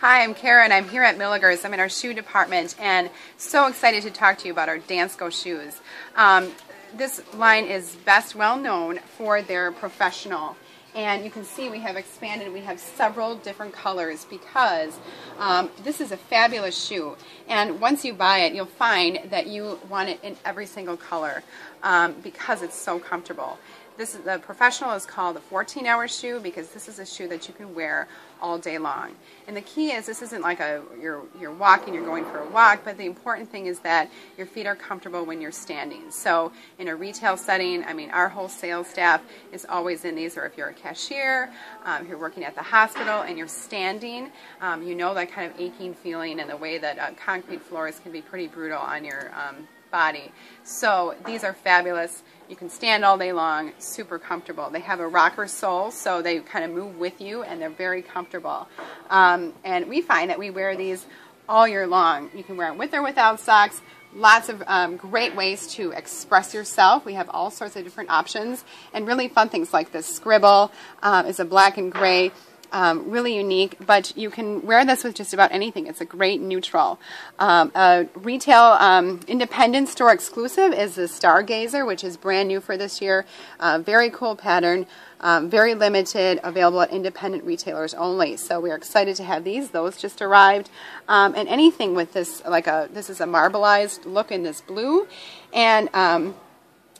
Hi, I'm Karen. I'm here at Milaegers. I'm in our shoe department and so excited to talk to you about our Dansko shoes. Um, this line is best well known for their professional and you can see we have expanded we have several different colors because um, this is a fabulous shoe and once you buy it you'll find that you want it in every single color um, because it's so comfortable this is, the professional is called a 14 hour shoe because this is a shoe that you can wear all day long. And the key is this isn't like a you're you're walking, you're going for a walk, but the important thing is that your feet are comfortable when you're standing. So in a retail setting, I mean our whole sales staff is always in these or if you're a cashier, um, if you're working at the hospital and you're standing, um, you know that kind of aching feeling and the way that uh, concrete floors can be pretty brutal on your um, body. So these are fabulous. You can stand all day long, super comfortable. They have a rocker sole, so they kind of move with you, and they're very comfortable. Um, and we find that we wear these all year long. You can wear them with or without socks. Lots of um, great ways to express yourself. We have all sorts of different options and really fun things like this scribble um, is a black and gray um, really unique, but you can wear this with just about anything. It's a great neutral. Um, a retail um, independent store exclusive is the Stargazer, which is brand new for this year. Uh, very cool pattern, um, very limited, available at independent retailers only. So we're excited to have these. Those just arrived. Um, and anything with this, like a, this is a marbleized look in this blue. And um,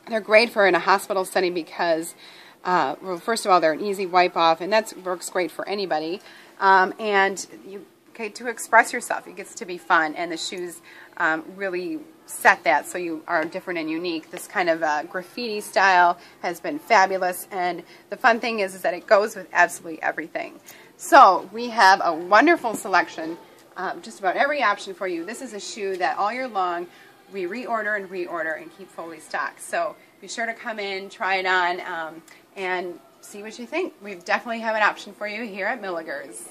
they're great for in a hospital setting because uh, well, first of all, they're an easy wipe off, and that works great for anybody. Um, and you okay, to express yourself, it gets to be fun, and the shoes um, really set that so you are different and unique. This kind of uh, graffiti style has been fabulous, and the fun thing is, is that it goes with absolutely everything. So we have a wonderful selection, um, just about every option for you. This is a shoe that all year long we reorder and reorder and keep fully stocked. So be sure to come in, try it on, um, and see what you think. We definitely have an option for you here at Milaegers.